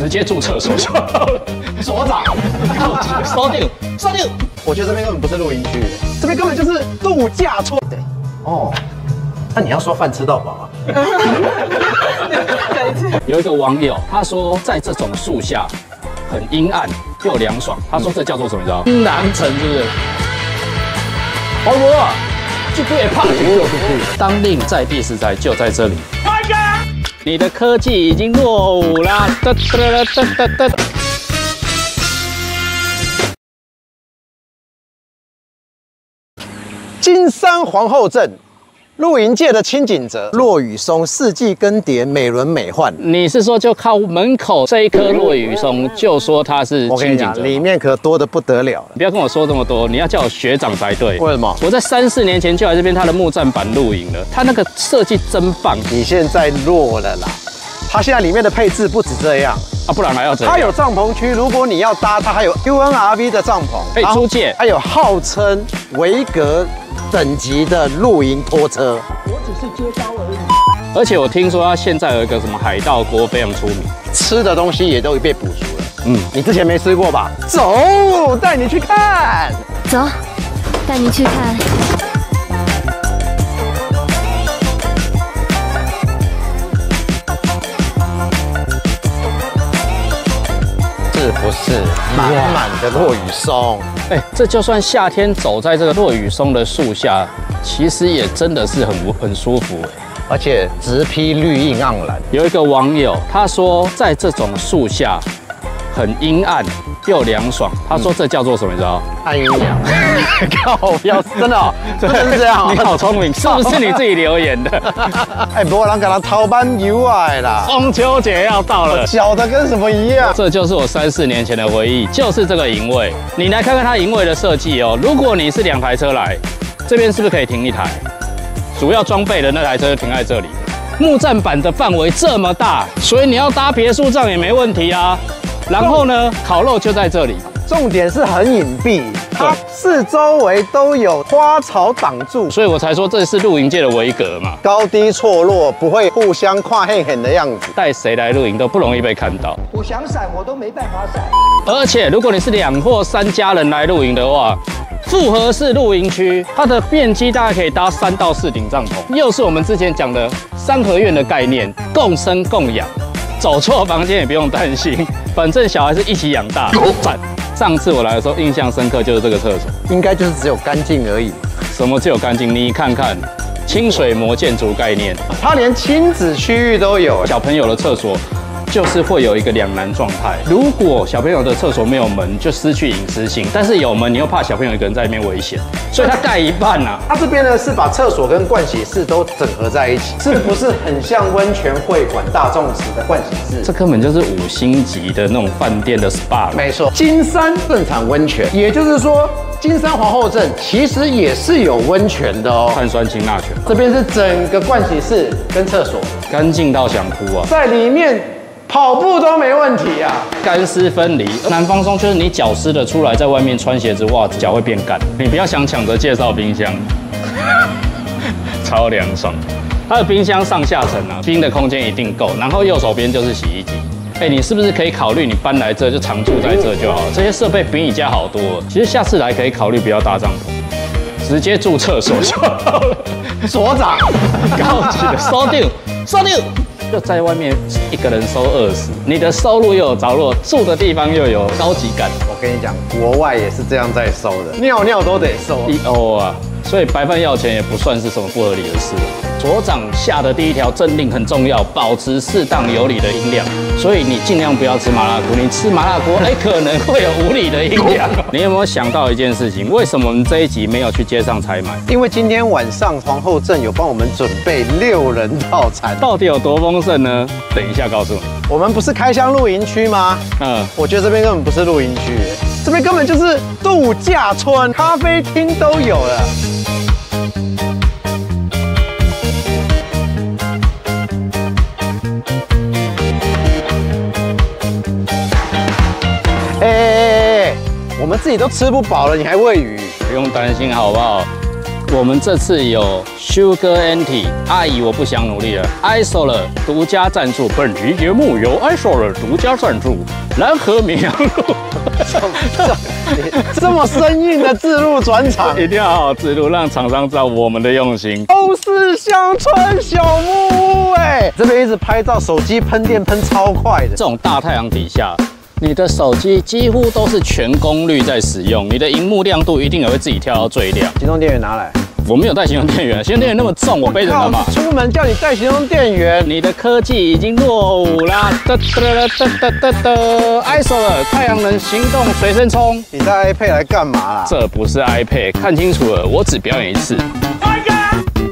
直接住厕所就好了。所长，收定，收定。我觉得这边根本不是露营区，这边根本就是度假村。哦，那你要说饭吃到饱啊？有一个网友他说，在这种树下很阴暗又凉爽，他说这叫做什么？你知道？南城是不是？黄渤啊，就对胖就是当令在地实在就在这里。你的科技已经落伍啦！哒哒哒哒哒。金山皇后镇，露营界的清景泽，落雨松四季更迭，美轮美奂。你是说就靠门口这一棵落雨松，就说它是清景泽？里面可多的不得了了。你不要跟我说这么多，你要叫我学长才对。为什么？我在三四年前就来这边它的木栈板露营了，它那个设计真棒你现在弱了啦。它现在里面的配置不止这样，啊，不然还要怎样？它有帐篷区，如果你要搭，它还有 UNRV 的帐篷，可以租借还有号称维格等级的露营拖车。我只是接招而已。而且我听说他现在有一个什么海盗锅非常出名，吃的东西也都被补足了。嗯，你之前没吃过吧？走，带你去看。走，带你去看。不是满满的落羽松？哎，这就算夏天走在这个落羽松的树下，其实也真的是很很舒服哎。而且直披绿意盎然。有一个网友他说，在这种树下很阴暗又凉爽，他说这叫做什么？你知道？暗阴阳，靠，不要真的、哦，真的是这样、哦。你好聪明，是不是你自己留言的？哎，不过人给他掏班油爱啦，中秋节要到了。小的跟什么一样？这就是我三四年前的回忆，就是这个营位。你来看看它营位的设计哦。如果你是两台车来，这边是不是可以停一台？主要装备的那台车就停在这里。木栈板的范围这么大，所以你要搭别墅帐也没问题啊。然后呢，烤肉就在这里。重点是很隐蔽，它四周围都有花草挡住，所以我才说这是露营界的维格嘛。高低错落，不会互相跨黑很的样子。带谁来露营都不容易被看到，我想闪我都没办法闪。而且如果你是两或三家人来露营的话，复合式露营区，它的面积大概可以搭三到四顶帐篷，又是我们之前讲的三合院的概念，共生共养，走错房间也不用担心，反正小孩是一起养大，赞。上次我来的时候印象深刻就是这个厕所，应该就是只有干净而已。什么只有干净？你看看，清水模建筑概念，它连亲子区域都有。小朋友的厕所就是会有一个两难状态。如果小朋友的厕所没有门，就失去隐私性；但是有门，你又怕小朋友一个人在里面危险，所以他盖一半啊。它这边呢是把厕所跟盥洗室都整合在一起，是不是很像温泉会馆大众池的盥洗室？这根本就是五星级的那种饭店的 SPA。没错，金山盛产温泉，也就是说，金山皇后镇其实也是有温泉的哦。碳酸氢钠泉，这边是整个盥洗室跟厕所，干净到想哭啊！在里面跑步都没问题啊。干湿分离，南方松就是你脚湿的出来，在外面穿鞋子、袜子，脚会变干。你不要想抢着介绍冰箱，超凉爽。它的冰箱上下层啊，冰的空间一定够。然后右手边就是洗衣机。哎，你是不是可以考虑你搬来这就常住在这就好了？这些设备比你家好多了。其实下次来可以考虑不要搭帐篷，直接住厕所就好了。所长，高级的收定，收定。就在外面一个人收二十，你的收入又有着落，住的地方又有高级感。我跟你讲，国外也是这样在收的，尿尿都得收。一欧啊，所以白饭要钱也不算是什么不合理的事。所长下的第一条政令很重要，保持适当有理的音量。所以你尽量不要吃麻辣锅，你吃麻辣锅，哎，可能会有无理的音量。你有没有想到一件事情？为什么我们这一集没有去街上采买？因为今天晚上皇后镇有帮我们准备六人套餐，到底有多丰盛呢？等一下告诉你。我们不是开箱露营区吗？嗯，我觉得这边根本不是露营区，这边根本就是度假村，咖啡厅都有了。哎哎哎哎，我们自己都吃不饱了，你还喂鱼？不用担心好不好？我们这次有 Sugar Anti 阿姨，我不想努力了。Isola 独家赞助，本集节目由 Isola 独家赞助。蓝河绵羊路，这么生硬的自入转场，一定要好好自录，让厂商知道我们的用心。都是乡村小木屋哎，这边一直拍照，手机喷电喷超快的这。种大太阳底下，你的手机几乎都是全功率在使用，你的荧幕亮度一定也会自己跳到最亮。移动电源拿来。我没有带行动电源，行动电源那么重，我背着干嘛？出门叫你带行动电源，你的科技已经落伍啦！哒哒哒哒哒哒哒，Isola 太阳能行动随身充，你带 iPad 来干嘛啦？这不是 iPad，看清楚了，我只表演一次。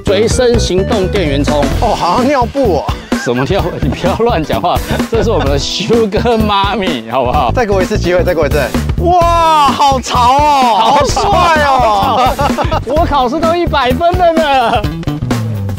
随身行动电源充，哦，好像尿布哦。什么叫你不要乱讲话？这是我们的 Sugar 妈咪，好不好？再给我一次机会，再给我一次。哇，好潮哦，好帅哦，我考试都一百分了呢。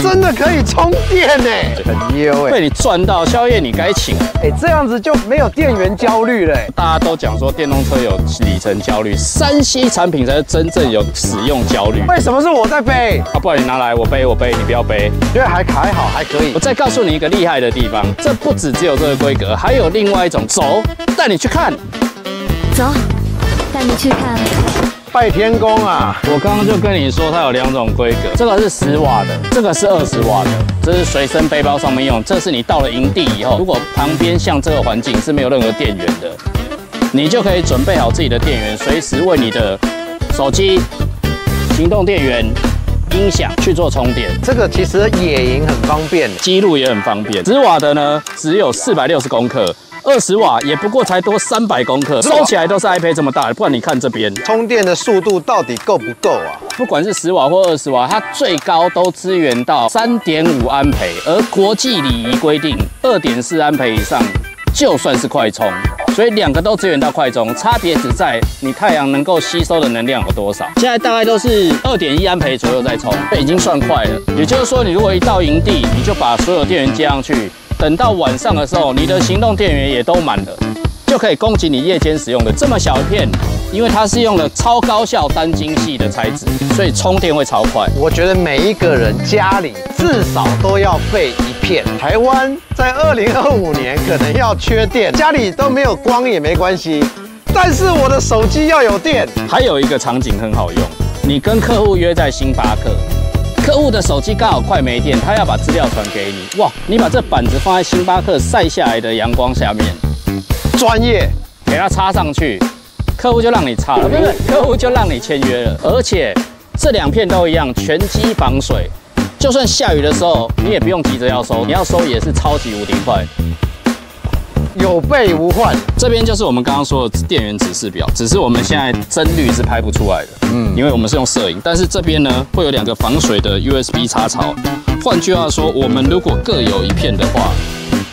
真的可以充电呢，很优哎。被你赚到，宵夜你该请。哎，这样子就没有电源焦虑了。大家都讲说电动车有里程焦虑，山西产品才是真正有使用焦虑。为什么是我在背？啊，不然你拿来，我背，我背，你不要背。因为还还好，还可以我。再告诉你一个厉害的地方，这不只只有这个规格，还有另外一种。走，带你去看。走，带你去看。拜天公啊！我刚刚就跟你说，它有两种规格，这个是十瓦的，这个是二十瓦的，这是随身背包上面用。这是你到了营地以后，如果旁边像这个环境是没有任何电源的，你就可以准备好自己的电源，随时为你的手机、行动电源、音响去做充电。这个其实野营很方便。记录也很方便。十瓦的呢，只有四百六十公克。二十瓦也不过才多三百公克，收起来都是 iPad 这么大。不然你看这边，充电的速度到底够不够啊？不管是十瓦或二十瓦，它最高都支援到三点五安培，而国际礼仪规定二点四安培以上就算是快充，所以两个都支援到快充，差别只在你太阳能够吸收的能量有多少。现在大概都是二点一安培左右在充，这已经算快了。也就是说，你如果一到营地，你就把所有电源接上去，等到晚上的时候，你的行动电源也都满了。就可以供给你夜间使用的这么小一片，因为它是用了超高效单晶系的材质，所以充电会超快。我觉得每一个人家里至少都要备一片。台湾在二零二五年可能要缺电，家里都没有光也没关系，但是我的手机要有电。还有一个场景很好用，你跟客户约在星巴克，客户的手机刚好快没电，他要把资料传给你，哇，你把这板子放在星巴克晒下来的阳光下面，专业，给他插上去，客户就让你插了，不是，客户就让你签约了，而且这两片都一样，全机防水，就算下雨的时候，你也不用急着要收，你要收也是超级无敌快。有备无患。这边就是我们刚刚说的电源指示表，只是我们现在帧率是拍不出来的，嗯，因为我们是用摄影。但是这边呢，会有两个防水的 USB 插槽。换句话说，我们如果各有一片的话，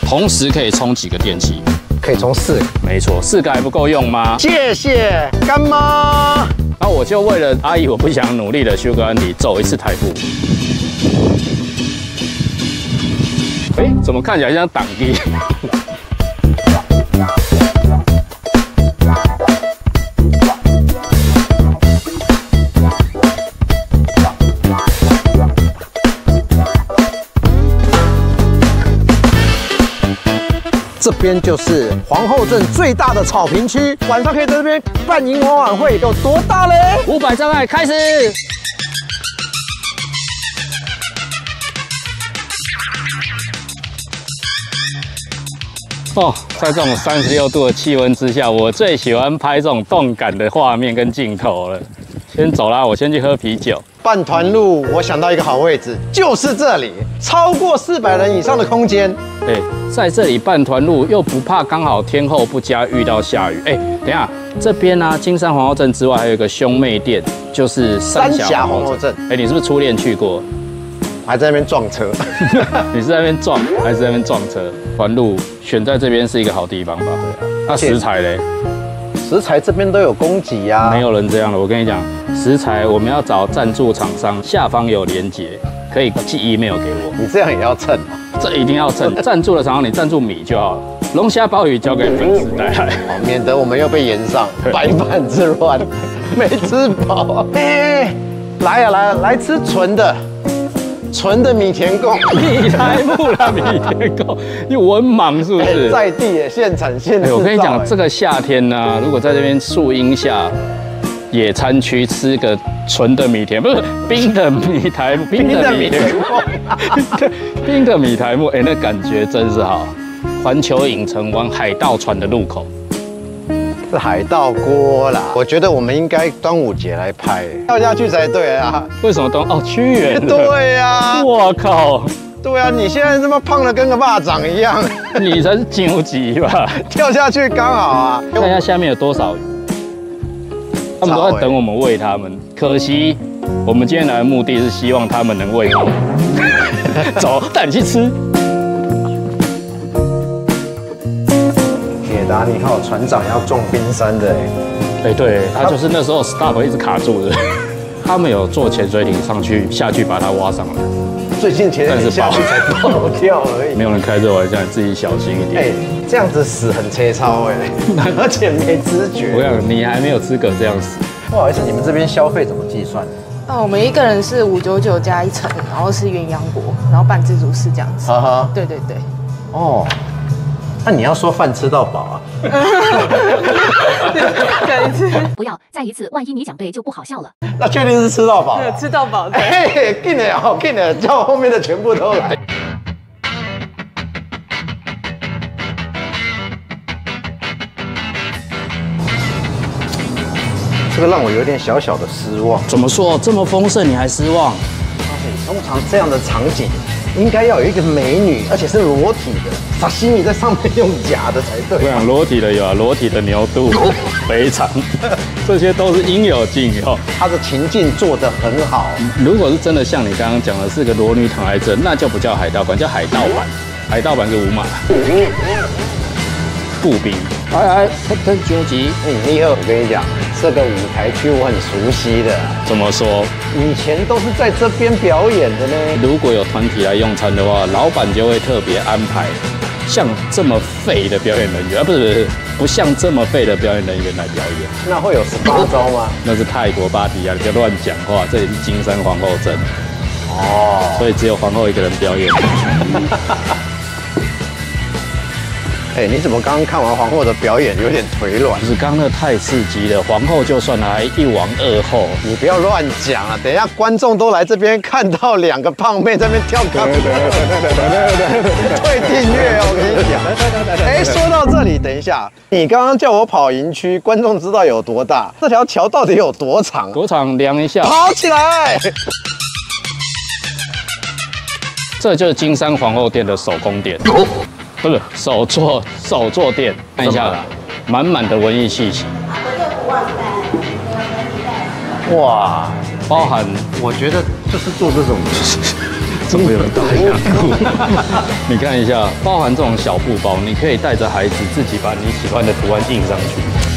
同时可以充几个电器？可以充四个，没错，四个还不够用吗？谢谢干妈。那我就为了阿姨我不想努力的修哥安迪走一次台步。哎，怎么看起来像挡地？这边就是皇后镇最大的草坪区，晚上可以在这边办萤火晚会，有多大嘞？五百障碍开始。哦，在这种三十六度的气温之下，我最喜欢拍这种动感的画面跟镜头了。先走啦，我先去喝啤酒。半团路，我想到一个好位置，就是这里，超过四百人以上的空间。哎，在这里办团路又不怕刚好天候不佳遇到下雨。哎，等一下，这边呢、金山皇后镇之外还有一个兄妹店，就是三三峡峡皇后镇哎，你是不是初恋去过？还在那边撞车，你是在那边撞还是在那边撞车？环路选在这边是一个好地方吧？那食材嘞？食材这边都有供给呀、没有人这样了。我跟你讲，食材我们要找赞助厂商，下方有连结，可以寄 email 给我。你这样也要蹭哦。这一定要蹭 赞助的时候，你赞助米就好了。龙虾鲍鱼交给粉丝带来。好免得我们又被延上，白饭之乱，没吃饱。哎、来呀、来呀、来吃纯的，纯的米田共，米苔木啦，米田共，你文盲是不是？在地也现产现。我跟你讲，哎这个夏天呢、如果在这边树荫下。野餐区吃个纯的米田，不是冰的米苔木，冰冰的米田的米田共，冰的米苔木，哎、那感觉真是好。环球影城湾海盗船的入口，是海盗锅啦。我觉得我们应该端午节来拍，跳下去才对啊。为什么都哦屈原的？对呀、我靠，对啊，你现在这么胖的跟个蚂蚱一样，你才是荆棘吧？跳下去刚好啊。看一下下面有多少鱼，他们都在等我们喂他们。可惜，我们今天来的目的是希望他们能喂饱。走，带你去吃。铁达尼号船长要撞冰山的哎，哎，对，他就是那时候 stop 一直卡住的。他们有坐潜水艇上去下去把它挖上来，最近前天下去才爆掉而已没。有人开这玩笑，你自己小心一点哎点。，这样子死很切操哎，而且没知觉。我想你还没有资格这样死。不好意思，你们这边消费怎么计算？那我们一个人是五九九加一层，然后是鸳鸯锅，然后半自助式这样子。哈哈，对对对，哦，那你要说饭吃到饱啊？再一次不要再一次，万一你讲对就不好笑了。那确定是吃到饱啊。吃到饱的。嘿，进来哦，进来，叫后面的全部都来。这个让我有点小小的失望。怎么说这么丰盛你还失望？通常这样的场景，应该要有一个美女，而且是裸体的，沙西米在上面用假的才我对。想裸体的有啊，裸体的牛肚、肥肠，这些都是应有尽有。他的情境做得很好，如果是真的像你刚刚讲的是个裸女躺在这，那就不叫海盗馆，叫海盗版。海盗版是五马步兵。哎哎，他他究极嗯，立赫，我跟你讲，这个舞台区我很熟悉的，怎么说？以前都是在这边表演的呢。如果有团体来用餐的话，老板就会特别安排像这么废的表演人员，啊，不是不是，不像这么废的表演人员来表演。那会有十八招吗？那是泰国芭提雅，你别乱讲话，这里是金山皇后镇，哦，所以只有皇后一个人表演。哎，你怎么刚刚看完皇后的表演有点腿软不？是刚刚那太刺激了，皇后就算来一王二后，你不要乱讲啊！等一下观众都来这边看到两个胖妹在那边跳高，退订阅哦！我跟你讲，哎，说到这里，等一下，你刚刚叫我跑营区，观众知道有多大，这条桥到底有多长啊？国场量一下，跑起来！这就是金山皇后店的手工店，不是手作手作店，看一下。啦，满满的文艺气息，哇，包含我觉得就是做这种，怎么有人打洋裤？你看一下，包含这种小布包，你可以带着孩子自己把你喜欢的图案印上去。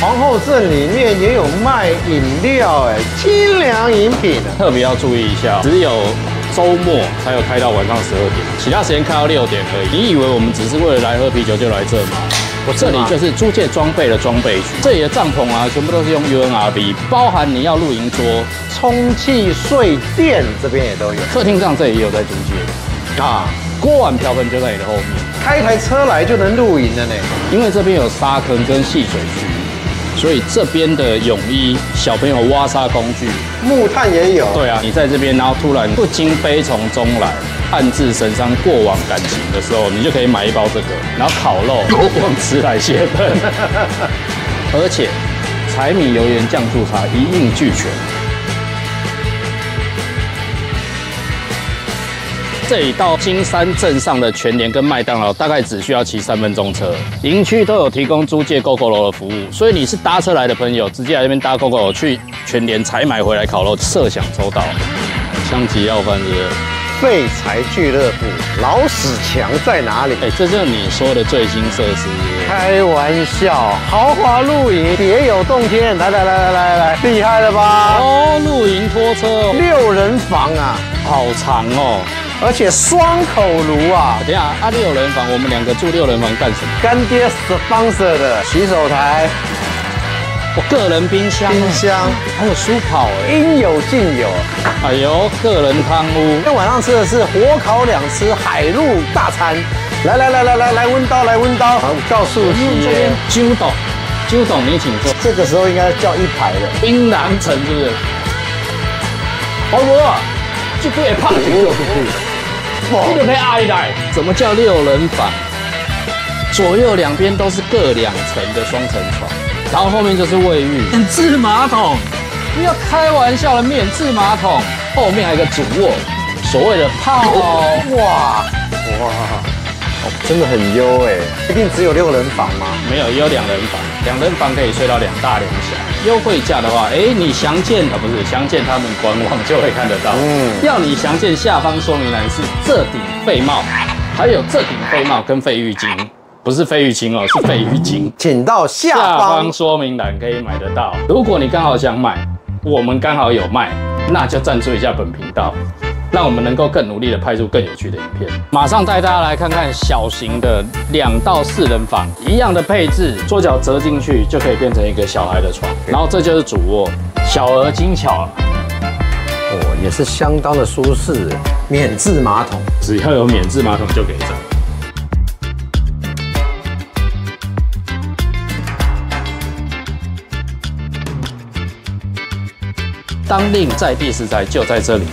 皇后镇里面也有卖饮料，哎，清凉饮品啊。特别要注意一下，只有周末才有开到晚上十二点，其他时间开到六点而已。你以为我们只是为了来喝啤酒就来这吗？我这里就是租借装备的装备区，这里的帐篷啊，全部都是用 UNRV，包含你要露营桌，充气睡垫这边也都有客厅上这里也有在租借，啊，锅碗瓢盆就在你的后面。开一台车来就能露营了呢。因为这边有沙坑跟戏水区，所以这边的泳衣、小朋友挖沙工具，木炭也有，对啊，你在这边，然后突然不禁悲从中来，暗自神伤过往感情的时候，你就可以买一包这个，然后烤肉 用吃来泄愤，而且柴米油盐酱醋茶一应俱全。这里到金山镇上的全联跟麦当劳大概只需要骑三分钟车，营区都有提供租借 GoGo 的服务，所以你是搭车来的朋友，直接来这边搭 GoGo 去全联采买回来烤肉，设想周到。枪击要犯是不是？废柴俱乐部，老死墙在哪里？哎、这就是你说的最新设施。开玩笑，豪华露营别有洞天，来来来来来来，厉害了吧？哦，露营拖车哦六人房啊，好长哦，而且双口炉啊，等一下啊，六人房，我们两个住六人房干什么？干爹 sponsor 的洗手台、我个人冰箱，冰箱，还有书跑哎，应有尽有。哎呦，个人汤屋今，天晚上吃的是火烤两吃海陆大餐。来来来来来来，温刀来温刀，好，告诉这边你，揪董，揪董你请坐。这个时候应该叫一排的。槟榔城是不是？黄渤，这个也胖几个可以挨来。怎么叫六人房？左右两边都是各两层的双层床，然后后面就是卫浴，免治马桶。不要开玩笑了，免治马桶后面还有一个主卧，所谓的泡。哇哇，哦，真的很优哎！一定只有六人房吗？没有，也有两人房，两人房可以睡到两大两小。优惠价的话，哎，你详见啊，不是详见他们官网就会看得到。嗯要你详见下方说明栏是这顶废帽，还有这顶废帽跟费浴巾，不是费浴巾哦，是费浴巾。请到下方说明栏可以买得到。如果你刚好想买，我们刚好有卖，那就赞助一下本频道，让我们能够更努力的拍出更有趣的影片。马上带大家来看看小型的两到四人房，一样的配置，桌脚折进去就可以变成一个小孩的床，然后这就是主卧，小而精巧，哦，也是相当的舒适，免治马桶。只要有免治马桶就可以这样。当令在地食材就在这里。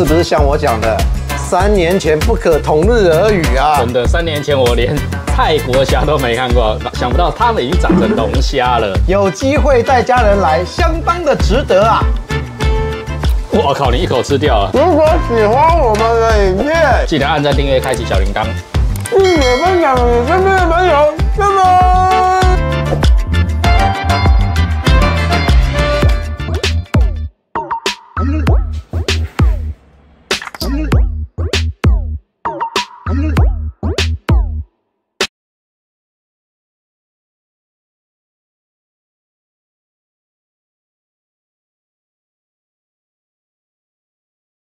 是不是像我讲的，三年前不可同日而语啊？真的，三年前我连泰国虾都没看过，想不到他们已经长成龙虾了。有机会带家人来，相当的值得啊！我靠，你一口吃掉了！如果喜欢我们的影片，记得按赞、订阅、开启小铃铛。并且分享给身边的朋友，拜拜。